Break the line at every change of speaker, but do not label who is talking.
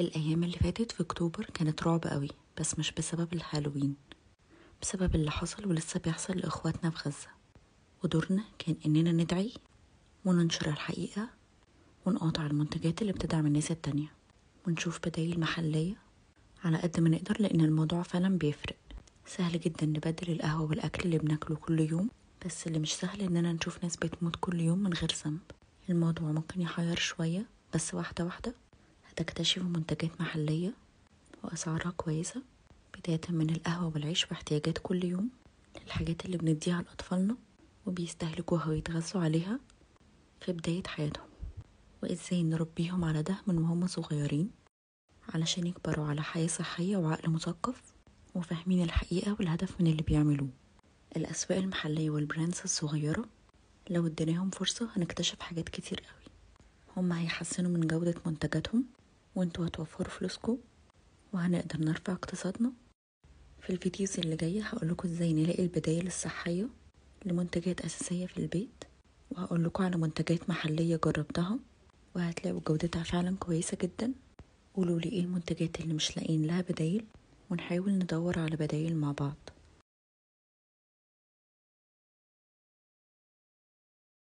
الأيام اللي فاتت في أكتوبر كانت رعب قوي بس مش بسبب الهالوين. بسبب اللي حصل ولسه بيحصل لإخواتنا في غزة. ودورنا كان إننا ندعي وننشر الحقيقة ونقاطع المنتجات اللي بتدعم الناس التانية. ونشوف بدايل محلية على قد ما نقدر لأن الموضوع فعلا بيفرق. سهل جدا نبدل القهوة والأكل اللي بناكله كل يوم بس اللي مش سهل إننا نشوف ناس بتموت كل يوم من غير ذنب. الموضوع ممكن يحير شوية بس واحدة واحدة هتكتشفوا منتجات محلية وأسعارها كويسة بداية من القهوة والعيش واحتياجات كل يوم للحاجات اللي بنديها لأطفالنا وبيستهلكوها ويتغذوا عليها في بداية حياتهم. وإزاي نربيهم على ده من وهم صغيرين علشان يكبروا على حياة صحية وعقل مثقف وفاهمين الحقيقة والهدف من اللي بيعملوه. الأسواق المحلية والبراندز الصغيرة لو اديناهم فرصة هنكتشف حاجات كتير قوي. هما هيحسنوا من جودة منتجاتهم وانتوا هتوفروا فلوسكم وهنقدر نرفع اقتصادنا. في الفيديوز اللي جاية هقولكوا إزاي نلاقي البدايل الصحية لمنتجات أساسية في البيت وهقولكوا على منتجات محلية جربتها وهتلاقوا جودتها فعلا كويسة جدا. قولوا لي إيه المنتجات اللي مش لاقيين لها بدايل ونحاول ندور على بدايل مع بعض.